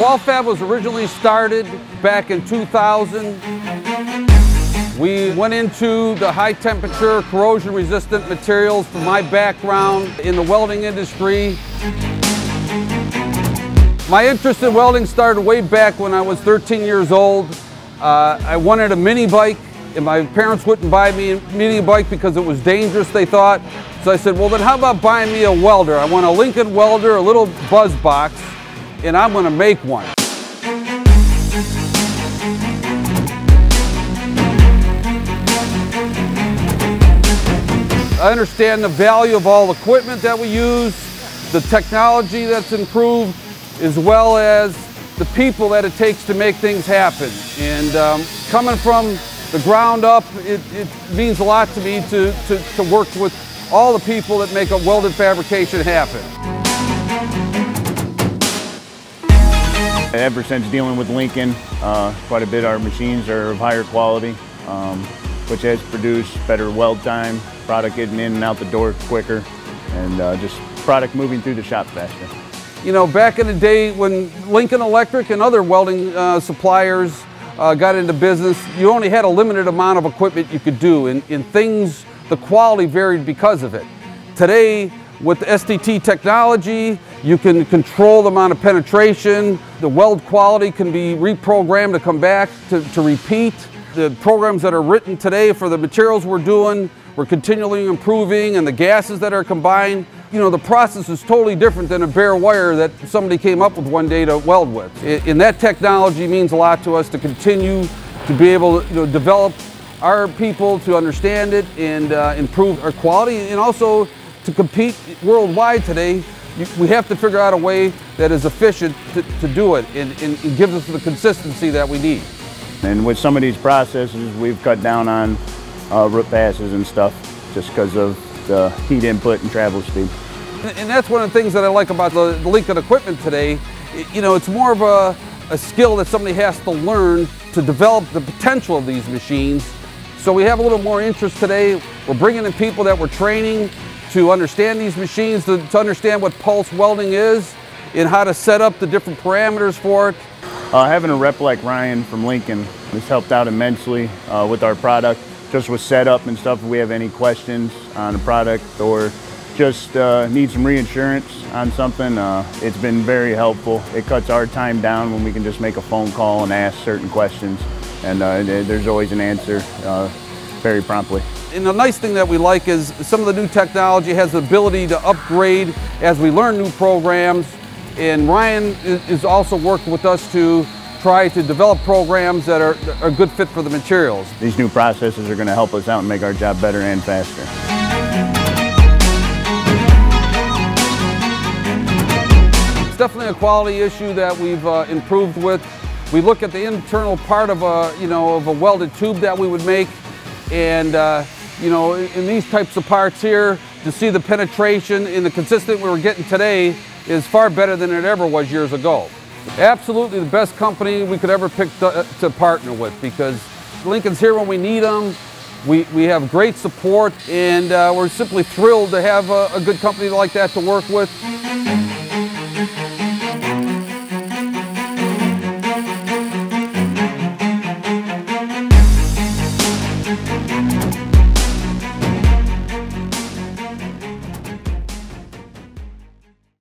Qualfab was originally started back in 2000. We went into the high temperature, corrosion resistant materials from my background in the welding industry. My interest in welding started way back when I was 13 years old. Uh, I wanted a mini bike and my parents wouldn't buy me a mini bike because it was dangerous, they thought. So I said, well then how about buying me a welder? I want a Lincoln welder, a little buzz box, and I'm gonna make one. I understand the value of all the equipment that we use, the technology that's improved, as well as the people that it takes to make things happen. And um, coming from the ground up, it, it, means a lot to me to, to, to work with all the people that make a welded fabrication happen. Ever since dealing with Lincoln, uh, quite a bit our machines are of higher quality, um, which has produced better weld time, product getting in and out the door quicker, and uh, just product moving through the shop faster. You know, back in the day when Lincoln Electric and other welding uh, suppliers uh, got into business, you only had a limited amount of equipment you could do, and, and things, the quality varied because of it. Today, with the STT technology, you can control the amount of penetration. The weld quality can be reprogrammed to come back to, to repeat. The programs that are written today for the materials we're doing, we're continually improving and the gases that are combined, you know, the process is totally different than a bare wire that somebody came up with one day to weld with. And that technology means a lot to us to continue to be able to you know, develop our people to understand it and uh, improve our quality and also to compete worldwide today, we have to figure out a way that is efficient to, to do it and, and, and gives us the consistency that we need. And with some of these processes, we've cut down on uh, root passes and stuff just because of the heat input and travel speed. And that's one of the things that I like about the, the Lincoln equipment today. You know, it's more of a, a skill that somebody has to learn to develop the potential of these machines. So we have a little more interest today. We're bringing in people that we're training to understand these machines, to, to, understand what pulse welding is and how to set up the different parameters for it. Uh, having a rep like Ryan from Lincoln has helped out immensely uh, with our product, just with setup and stuff. If we have any questions on a product or just uh, need some reinsurance on something, uh, it's been very helpful. It cuts our time down when we can just make a phone call and ask certain questions. And uh, there's always an answer uh, very promptly. And the nice thing that we like is some of the new technology has the ability to upgrade as we learn new programs. And Ryan is also working with us to try to develop programs that are, are a good fit for the materials. These new processes are going to help us out and make our job better and faster. It's definitely a quality issue that we've uh, improved with. We look at the internal part of a, you know, of a welded tube that we would make and uh, you know, in these types of parts here, to see the penetration and the consistent we were getting today is far better than it ever was years ago. Absolutely the best company we could ever pick to, to partner with because Lincoln's here when we need them. We, we have great support and uh, we're simply thrilled to have a, a good company like that to work with.